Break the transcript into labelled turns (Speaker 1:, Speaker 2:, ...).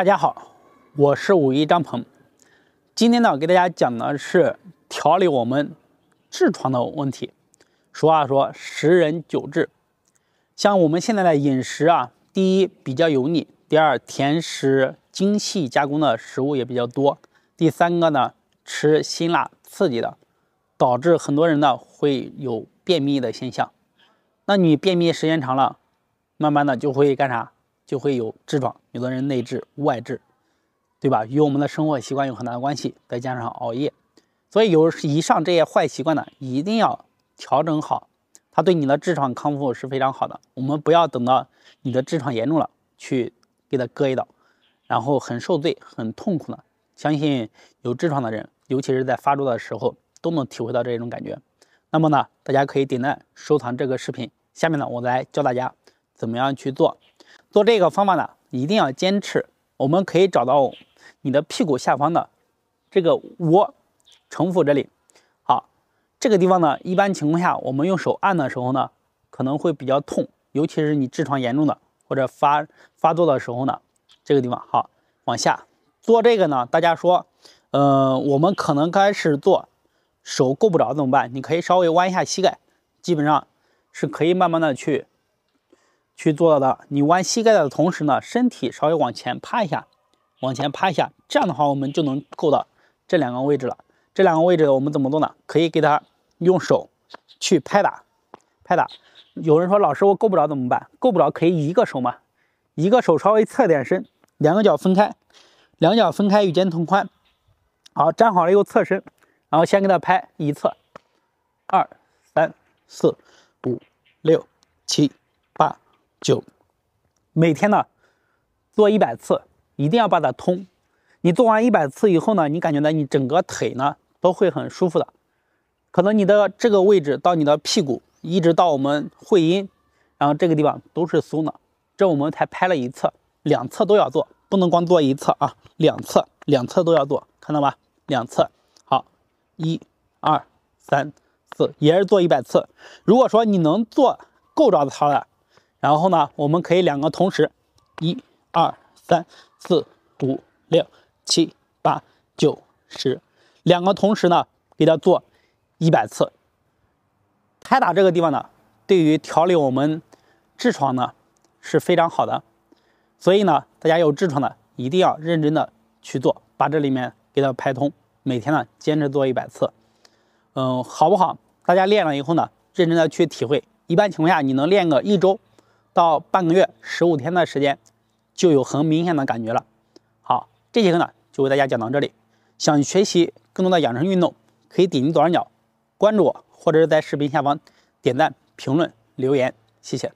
Speaker 1: 大家好，我是五一张鹏。今天呢，给大家讲的是调理我们痔疮的问题。俗话说，十人九痔。像我们现在的饮食啊，第一比较油腻，第二甜食、精细加工的食物也比较多，第三个呢，吃辛辣刺激的，导致很多人呢会有便秘的现象。那你便秘时间长了，慢慢的就会干啥？就会有痔疮，有的人内痔、外痔，对吧？与我们的生活习惯有很大的关系，再加上熬夜，所以有以上这些坏习惯呢，一定要调整好，它对你的痔疮康复是非常好的。我们不要等到你的痔疮严重了去给它割一刀，然后很受罪、很痛苦的。相信有痔疮的人，尤其是在发作的时候，都能体会到这种感觉。那么呢，大家可以点赞、收藏这个视频。下面呢，我来教大家怎么样去做。做这个方法呢，一定要坚持。我们可以找到你的屁股下方的这个窝重复这里。好，这个地方呢，一般情况下我们用手按的时候呢，可能会比较痛，尤其是你痔疮严重的或者发发作的时候呢，这个地方好往下做这个呢。大家说，嗯，我们可能开始做手够不着怎么办？你可以稍微弯一下膝盖，基本上是可以慢慢的去。去做到的，你弯膝盖的同时呢，身体稍微往前趴一下，往前趴一下，这样的话我们就能够到这两个位置了。这两个位置我们怎么做呢？可以给它用手去拍打，拍打。有人说老师我够不着怎么办？够不着可以一个手嘛，一个手稍微侧点身，两个脚分开，两脚分开与肩同宽。好，站好了又侧身，然后先给它拍一侧，二、三、四、五、六、九，每天呢做一百次，一定要把它通。你做完一百次以后呢，你感觉到你整个腿呢都会很舒服的。可能你的这个位置到你的屁股，一直到我们会阴，然后这个地方都是松的。这我们才拍了一侧，两侧都要做，不能光做一侧啊，两侧两侧都要做，看到吧？两侧好，一、二、三、四，也是做一百次。如果说你能做够着它了。然后呢，我们可以两个同时，一、二、三、四、五、六、七、八、九、十，两个同时呢，给它做一百次。拍打这个地方呢，对于调理我们痔疮呢是非常好的。所以呢，大家有痔疮的一定要认真的去做，把这里面给它拍通。每天呢，坚持做一百次，嗯，好不好？大家练了以后呢，认真的去体会。一般情况下，你能练个一周。到半个月十五天的时间，就有很明显的感觉了。好，这节课呢就为大家讲到这里。想学习更多的养生运动，可以点击左上角关注我，或者是在视频下方点赞、评论、留言，谢谢。